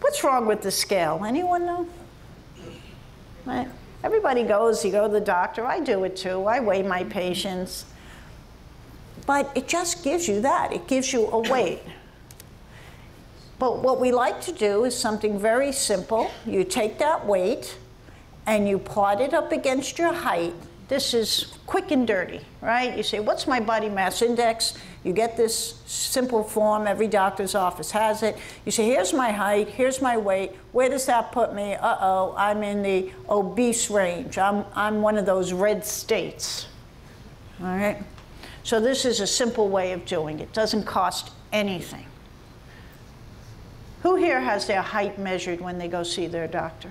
What's wrong with the scale? Anyone know? Everybody goes, you go to the doctor, I do it too, I weigh my patients. But it just gives you that, it gives you a weight. But what we like to do is something very simple. You take that weight and you plot it up against your height this is quick and dirty, right? You say, what's my body mass index? You get this simple form, every doctor's office has it. You say, here's my height, here's my weight, where does that put me? Uh-oh, I'm in the obese range. I'm, I'm one of those red states, all right? So this is a simple way of doing it. Doesn't cost anything. Who here has their height measured when they go see their doctor?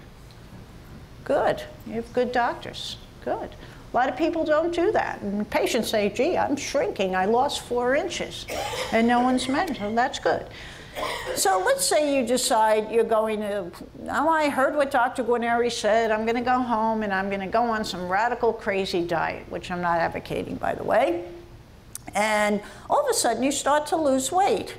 Good. You have good doctors. Good. A lot of people don't do that. And patients say, gee, I'm shrinking. I lost four inches. And no one's. So that's good. So let's say you decide you're going to, oh, I heard what Dr. Guarneri said. I'm going to go home and I'm going to go on some radical crazy diet, which I'm not advocating, by the way. And all of a sudden you start to lose weight.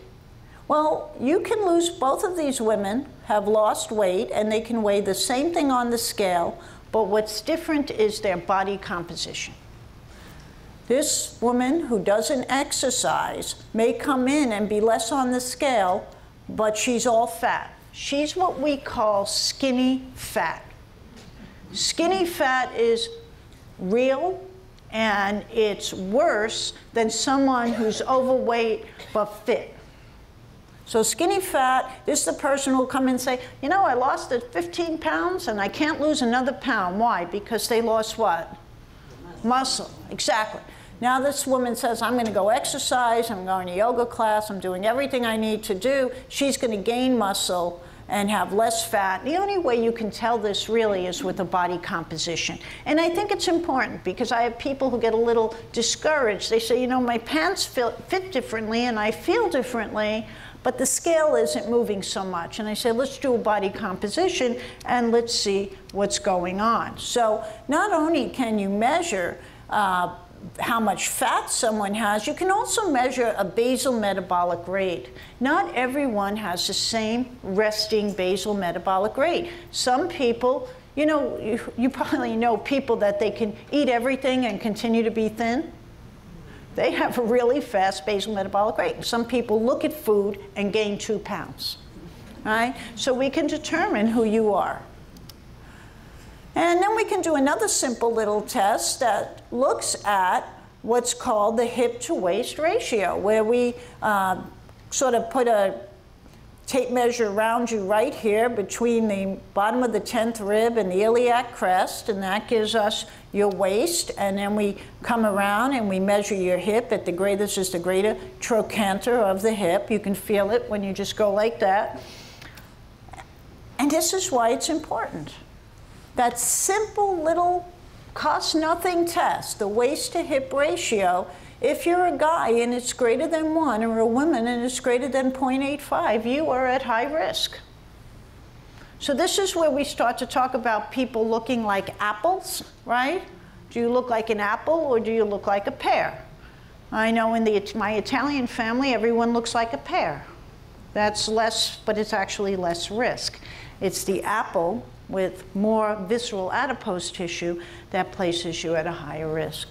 Well, you can lose, both of these women have lost weight and they can weigh the same thing on the scale, but what's different is their body composition. This woman who doesn't exercise may come in and be less on the scale, but she's all fat. She's what we call skinny fat. Skinny fat is real and it's worse than someone who's overweight but fit. So skinny fat, this is the person who'll come and say, you know, I lost 15 pounds and I can't lose another pound. Why? Because they lost what? Muscle, exactly. Now this woman says, I'm going to go exercise, I'm going to yoga class, I'm doing everything I need to do. She's going to gain muscle and have less fat. The only way you can tell this really is with the body composition. And I think it's important because I have people who get a little discouraged. They say, you know, my pants fit differently and I feel differently, but the scale isn't moving so much. And I said, let's do a body composition and let's see what's going on. So not only can you measure uh, how much fat someone has, you can also measure a basal metabolic rate. Not everyone has the same resting basal metabolic rate. Some people, you know, you, you probably know people that they can eat everything and continue to be thin they have a really fast basal metabolic rate. Some people look at food and gain two pounds. Right? So we can determine who you are. And then we can do another simple little test that looks at what's called the hip to waist ratio, where we uh, sort of put a tape measure around you right here between the bottom of the 10th rib and the iliac crest, and that gives us your waist. And then we come around and we measure your hip at the greater, is the greater trochanter of the hip. You can feel it when you just go like that. And this is why it's important. That simple little cost nothing test, the waist to hip ratio, if you're a guy and it's greater than 1 or a woman and it's greater than 0.85, you are at high risk. So this is where we start to talk about people looking like apples, right? Do you look like an apple or do you look like a pear? I know in the, my Italian family, everyone looks like a pear. That's less, but it's actually less risk. It's the apple with more visceral adipose tissue that places you at a higher risk.